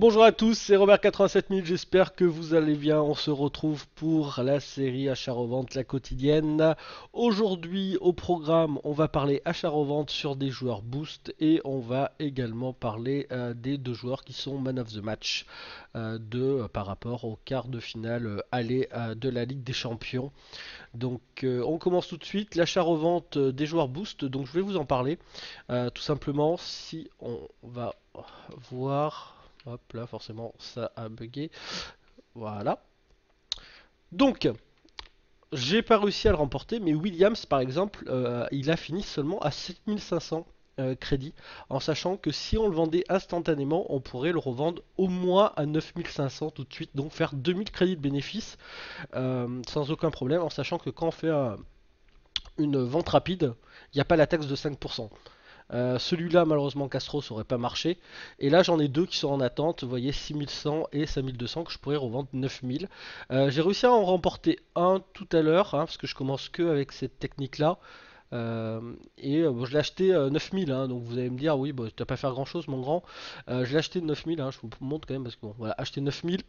Bonjour à tous, c'est Robert87000, j'espère que vous allez bien. On se retrouve pour la série achat-revente, la quotidienne. Aujourd'hui, au programme, on va parler achat-revente sur des joueurs boost et on va également parler euh, des deux joueurs qui sont man of the match euh, de, euh, par rapport au quart de finale aller de la Ligue des Champions. Donc, on commence tout de suite. L'achat-revente des joueurs boost, donc je vais vous en parler. tout simplement, si on va voir Hop là, forcément, ça a bugué. Voilà. Donc, j'ai pas réussi à le remporter, mais Williams, par exemple, euh, il a fini seulement à 7500 euh, crédits, en sachant que si on le vendait instantanément, on pourrait le revendre au moins à 9500 tout de suite, donc faire 2000 crédits de bénéfice euh, sans aucun problème, en sachant que quand on fait une vente rapide, il n'y a pas la taxe de 5%. Euh, celui-là, malheureusement, Castro, ça aurait pas marché. Et là, j'en ai deux qui sont en attente. Vous voyez, 6100 et 5200 que je pourrais revendre 9000. Euh, j'ai réussi à en remporter un tout à l'heure, hein, parce que je commence que avec cette technique-là. Euh, et je l'ai acheté 9000, hein, donc vous allez me dire, oui, bah, tu n'as pas faire grand chose, mon grand. je l'ai acheté 9000, hein, je vous montre quand même, parce que bon, voilà, acheter 9000.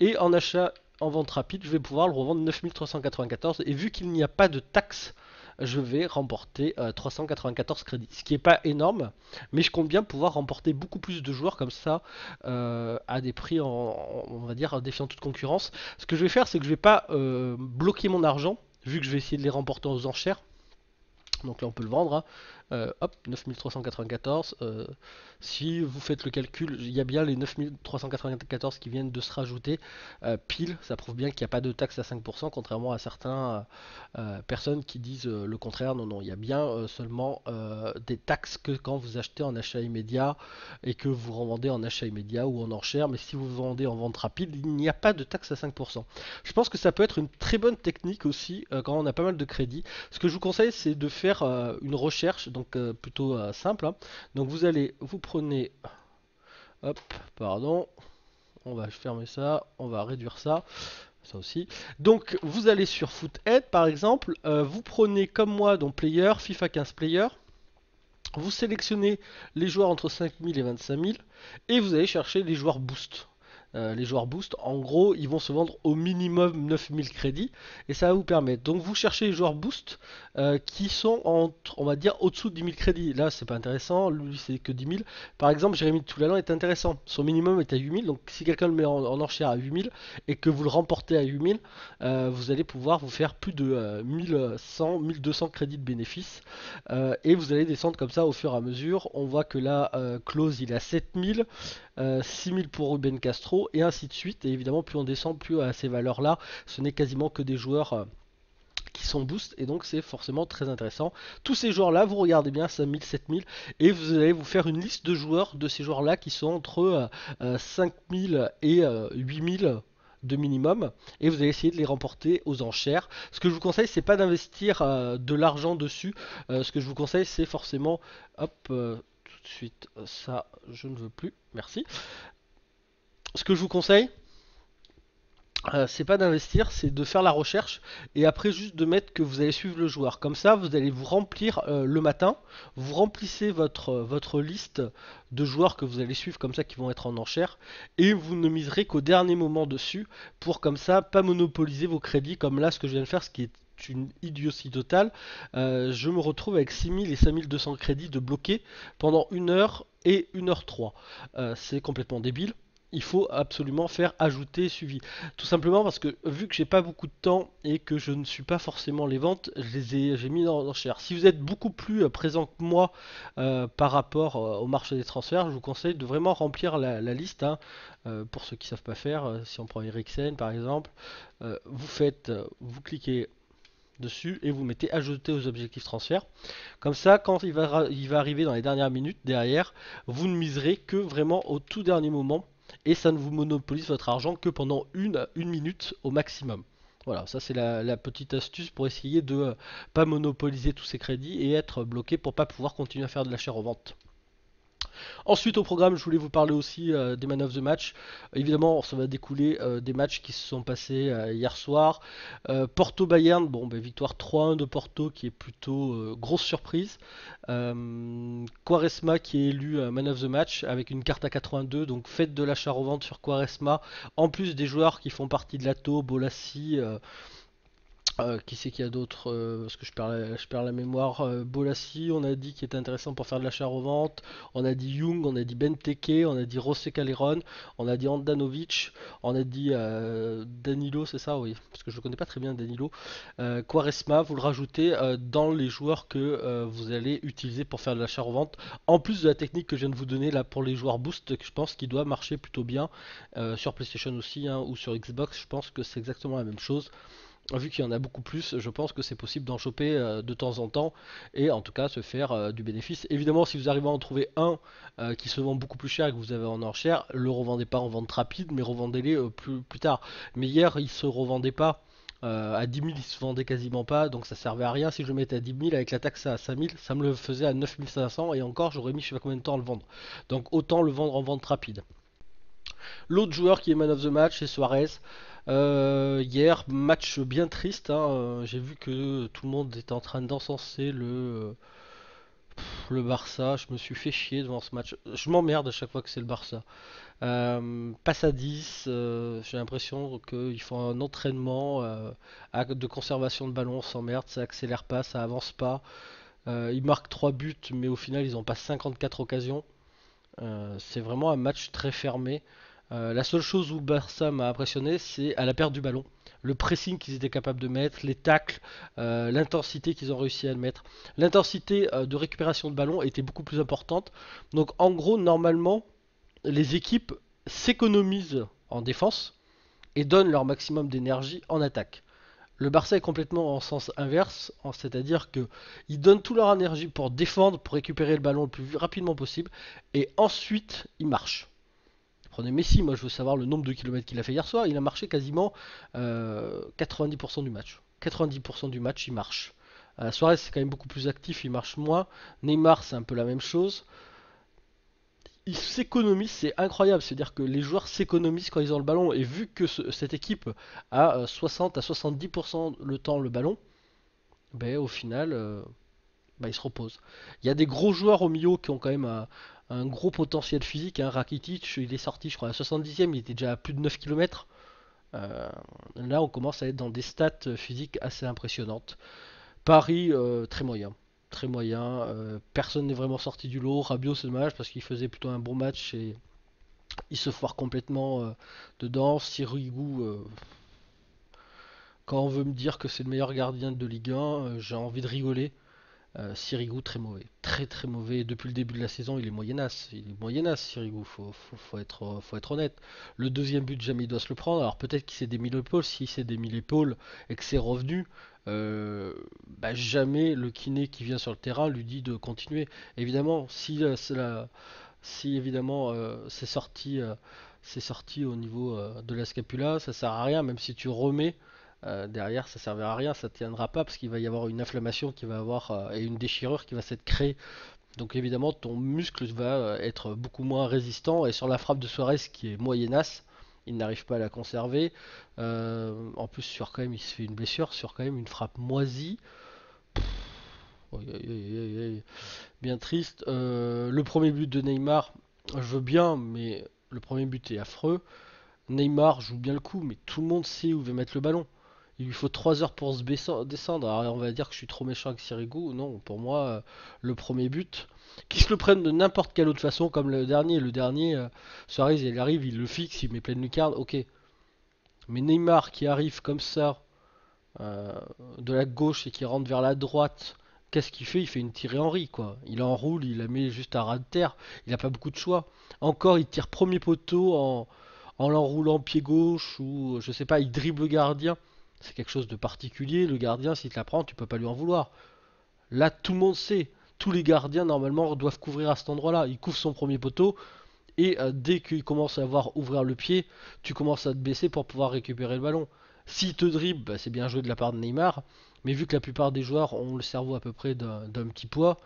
Et en achat en vente rapide, je vais pouvoir le revendre 9394. Et vu qu'il n'y a pas de taxe je vais remporter 394 euh, crédits. Ce qui n'est pas énorme, mais je compte bien pouvoir remporter beaucoup plus de joueurs comme ça euh, à des prix, on va dire, défiant toute concurrence. Ce que je vais faire, c'est que je vais pas euh, bloquer mon argent, vu que je vais essayer de les remporter aux enchères. Donc là on peut le vendre. Hein. Euh, hop, 9394. Euh, si vous faites le calcul, il y a bien les 9394 qui viennent de se rajouter. Euh, pile, ça prouve bien qu'il n'y a pas de taxe à 5%, contrairement à certaines personnes qui disent le contraire. Non, non, il y a bien seulement des taxes que quand vous achetez en achat immédiat et que vous revendez en achat immédiat ou en enchère. Mais si vous vendez en vente rapide, il n'y a pas de taxe à 5%. Je pense que ça peut être une très bonne technique aussi quand on a pas mal de crédits. Ce que je vous conseille, c'est de faire une recherche donc euh, plutôt euh, simple. Hein. Donc vous allez, vous prenez, hop, pardon, on va fermer ça, on va réduire ça, ça aussi. Donc vous allez sur Foothead par exemple, euh, vous prenez comme moi donc player, FIFA 15 player, vous sélectionnez les joueurs entre 5000 et 25000 et vous allez chercher les joueurs boost. Euh, les joueurs boost, en gros, ils vont se vendre au minimum 9000 crédits et ça va vous permettre. Donc vous cherchez les joueurs boost euh, qui sont entre, on va dire, au-dessous de 10 000 crédits. Là, c'est pas intéressant, lui c'est que 10 000. Par exemple, Jérémy Toulalan est intéressant. Son minimum est à 8000, donc si quelqu'un le met en, enchère à 8000 et que vous le remportez à 8000, euh, vous allez pouvoir vous faire plus de 1100, 1200 crédits de bénéfices et vous allez descendre comme ça au fur et à mesure. On voit que là, close il est à 7000, 6000 pour Ruben Castro et ainsi de suite. Et évidemment, plus on descend, plus à ces valeurs-là, ce n'est quasiment que des joueurs euh, qui sont boost et donc c'est forcément très intéressant. Tous ces joueurs là, vous regardez bien 5000, 7000 et vous allez vous faire une liste de joueurs de ces joueurs là qui sont entre 5000 euh, euh, et 8000 de minimum et vous allez essayer de les remporter aux enchères. Ce que je vous conseille c'est pas d'investir de l'argent dessus. ce que je vous conseille c'est forcément hop suite ça je ne veux plus. Merci ce que je vous conseille, euh, c'est pas d'investir, c'est de faire la recherche et après juste de mettre que vous allez suivre le joueur. Comme ça, vous allez vous remplir euh, le matin, vous remplissez votre, votre liste de joueurs que vous allez suivre comme ça qui vont être en enchère et vous ne miserez qu'au dernier moment dessus pour comme ça pas monopoliser vos crédits comme là ce que je viens de faire, ce qui est une idiotie totale. Euh, je me retrouve avec 6000 et 5200 crédits de bloqués pendant 1 heure et 1 heure 3. c'est complètement débile il faut absolument faire ajouter suivi. Tout simplement parce que vu que j'ai pas beaucoup de temps et que je ne suis pas forcément les ventes, je les ai j'ai mis dans, cher. Si vous êtes beaucoup plus euh, présent que moi euh, par rapport euh, au marché des transferts, je vous conseille de vraiment remplir la, liste. Hein. pour ceux qui savent pas faire, si on prend Eriksen par exemple, vous faites, vous cliquez dessus et vous mettez ajouter aux objectifs transferts. Comme ça, quand il va, arriver dans les dernières minutes derrière, vous ne miserez que vraiment au tout dernier moment et ça ne vous monopolise votre argent que pendant une, une minute au maximum. Voilà, ça c'est la, petite astuce pour essayer de euh, pas monopoliser tous ces crédits et être bloqué pour pas pouvoir continuer à faire de l'achat-revente. Ensuite au programme, je voulais vous parler aussi euh, des man of the match. Évidemment, ça va découler euh, des matchs qui se sont passés euh, hier soir. Porto Bayern, bon, ben, victoire 3-1 de Porto qui est plutôt grosse surprise. Quaresma qui est élu man of the match avec une carte à 82, donc faites de l'achat-revente sur Quaresma. En plus des joueurs qui font partie de l'ATO, Bolassi. Euh, qui c'est qu'il y a d'autres euh, Parce que je perds la, je perds la mémoire. Euh, Bolassi, on a dit qu'il était intéressant pour faire de l'achat-revente. On a dit Young, on a dit Benteke, on a dit Rosé Caleron, on a dit Andanovic, on a dit Danilo, c'est ça? Oui, parce que je ne connais pas très bien Danilo. Quaresma, vous le rajoutez dans les joueurs que vous allez utiliser pour faire de l'achat-revente. En plus de la technique que je viens de vous donner là pour les joueurs boost, je pense qu'il doit marcher plutôt bien sur PlayStation aussi hein, ou sur Xbox. Je pense que c'est exactement la même chose vu qu'il y en a beaucoup plus, je pense que c'est possible d'en choper euh, de temps en temps et en tout cas se faire euh, du bénéfice. Évidemment, si vous arrivez à en trouver un euh, qui se vend beaucoup plus cher et que vous avez en enchère, le revendez pas en vente rapide, mais revendez-les plus, tard. Mais hier, il se revendait pas. à 10 000, il se vendait quasiment pas, donc ça servait à rien. Si je le mettais à 10 000 avec la taxe à 5 000, ça me le faisait à 9 500 et encore, j'aurais mis je sais pas combien de temps à le vendre. Donc autant le vendre en vente rapide. L'autre joueur qui est man of the match, c'est Suarez. Euh, hier, match bien triste. Hein, euh, j'ai vu que tout le monde était en train d'encenser le, euh, Barça. Je me suis fait chier devant ce match. Je m'emmerde à chaque fois que c'est le Barça. passe à 10, j'ai l'impression qu'il faut un entraînement de conservation de ballon, on s'emmerde, ça accélère pas, ça avance pas. ils marquent 3 buts, mais au final ils ont pas 54 occasions. c'est vraiment un match très fermé. Euh, la seule chose où Barça m'a impressionné, c'est à la perte du ballon. Le pressing qu'ils étaient capables de mettre, les tacles, euh, l'intensité qu'ils ont réussi à mettre. L'intensité euh, de récupération de ballon était beaucoup plus importante. Donc en gros, normalement, les équipes s'économisent en défense et donnent leur maximum d'énergie en attaque. Le Barça est complètement en sens inverse, c'est-à-dire qu'ils donnent toute leur énergie pour défendre, pour récupérer le ballon le plus rapidement possible, et ensuite ils marchent. Prenez Messi, moi je veux savoir le nombre de kilomètres qu'il a fait hier soir. Il a marché quasiment 90% euh, du match. 90% du match, il marche. Euh, Suarez c'est quand même beaucoup plus actif, il marche moins. Neymar c'est un peu la même chose. Il s'économise, c'est incroyable. C'est-à-dire que les joueurs s'économisent quand ils ont le ballon. Et vu que cette équipe a 60 euh, à 70% le temps le ballon, ben, au final, ben, ils se reposent. Il y a des gros joueurs au milieu qui ont quand même un gros potentiel physique. Hein. Rakitic, il est sorti, je crois, à 70e, il était déjà à plus de 9 km. Euh, là, on commence à être dans des stats physiques assez impressionnantes. Paris, euh, très moyen. Très moyen. Euh, personne n'est vraiment sorti du lot. Rabiot, c'est dommage parce qu'il faisait plutôt un bon match et il se foire complètement dedans. Sirigu, quand on veut me dire que c'est le meilleur gardien de Ligue 1, j'ai envie de rigoler. Euh, très mauvais, très très mauvais. Depuis le début de la saison, il est moyenasse. Il est moyenasse, Sirigu, faut, faut, être, honnête. Le deuxième but, jamais il doit se le prendre. Alors peut-être qu'il s'est démis l'épaule. S'il s'est démis l'épaule et que c'est revenu, euh, bah, jamais le kiné qui vient sur le terrain lui dit de continuer. Évidemment, si, euh, si évidemment c'est sorti, c'est sorti au niveau de la scapula, ça sert à rien, même si tu remets. Euh, derrière ça servira à rien, ça tiendra pas parce qu'il va y avoir une inflammation qui va avoir euh, et une déchirure qui va s'être créée. Donc évidemment ton muscle va euh, être beaucoup moins résistant et sur la frappe de Suarez qui est moyennasse, il n'arrive pas à la conserver. en plus sur quand même il se fait une blessure sur quand même une frappe moisie. bien triste. le premier but de Neymar, je veux bien, mais le premier but est affreux. Neymar joue bien le coup, mais tout le monde sait où veut mettre le ballon. Il lui faut 3 heures pour se descendre. Alors on va dire que je suis trop méchant avec Sirigu. Non, pour moi, euh, le premier but, qu'il se le prenne de n'importe quelle autre façon, comme le dernier. Le dernier, euh, Suarez, il arrive, il le fixe, il met pleine lucarne, ok. Mais Neymar qui arrive comme ça, euh, de la gauche et qui rentre vers la droite, qu'est-ce qu'il fait? Il fait une tirée Henri, quoi. Il enroule, il la met juste à ras de terre. Il n'a pas beaucoup de choix. Encore, il tire premier poteau en, en l'enroulant pied gauche ou je sais pas, il dribble le gardien c'est quelque chose de particulier. Le gardien, s'il te la prend, tu peux pas lui en vouloir. Là, tout le monde sait. Tous les gardiens, normalement, doivent couvrir à cet endroit-là. Il couvre son premier poteau. Et euh, dès qu'il commence à voir ouvrir le pied, tu commences à te baisser pour pouvoir récupérer le ballon. S'il te dribble, bah, c'est bien joué de la part de Neymar. Mais vu que la plupart des joueurs ont le cerveau à peu près d'un petit poids,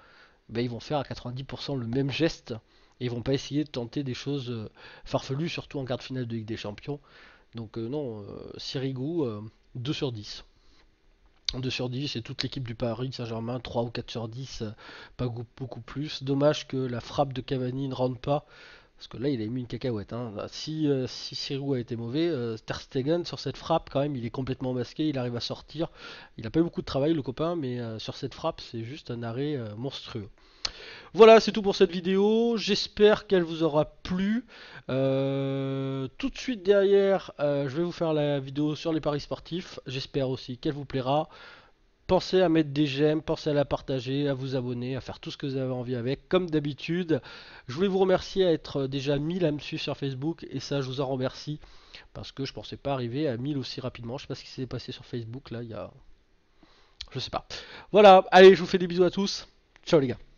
bah, ils vont faire à 90% le même geste Et ils vont pas essayer de tenter des choses farfelues, surtout en quart de finale de Ligue des Champions. Donc non, Sirigu, 2 sur 10. 2 sur 10, c'est toute l'équipe du Paris Saint-Germain, 3 ou 4 sur 10, pas beaucoup plus. Dommage que la frappe de Cavani ne rentre pas. Parce que là, il a mis une cacahuète. Hein. Si, euh, si a été mauvais, euh, Ter Stegen, sur cette frappe, quand même, il est complètement masqué, il arrive à sortir. Il n'a pas eu beaucoup de travail, le copain, mais euh, sur cette frappe, c'est juste un arrêt monstrueux. Voilà, c'est tout pour cette vidéo. J'espère qu'elle vous aura plu. tout de suite derrière, je vais vous faire la vidéo sur les paris sportifs. J'espère aussi qu'elle vous plaira. Pensez à mettre des j'aime, pensez à la partager, à vous abonner, à faire tout ce que vous avez envie avec. Comme d'habitude, je voulais vous remercier à être déjà 1000 à me suivre sur Facebook et ça je vous en remercie parce que je pensais pas arriver à 1000 aussi rapidement. Je sais pas ce qui s'est passé sur Facebook là, il y a je sais pas. Voilà, allez, je vous fais des bisous à tous. Ciao les gars.